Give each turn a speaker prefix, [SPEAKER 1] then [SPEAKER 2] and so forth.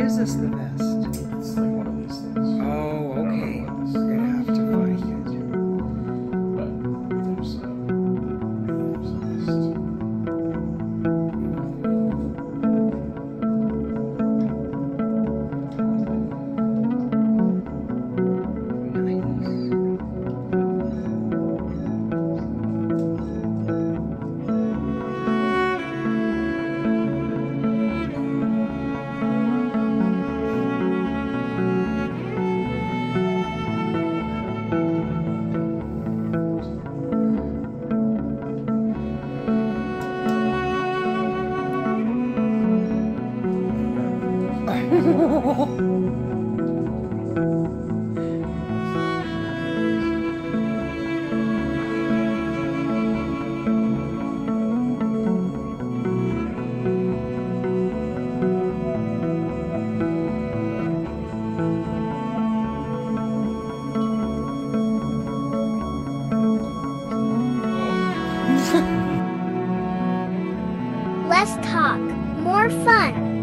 [SPEAKER 1] gives us the best. Less talk, more fun.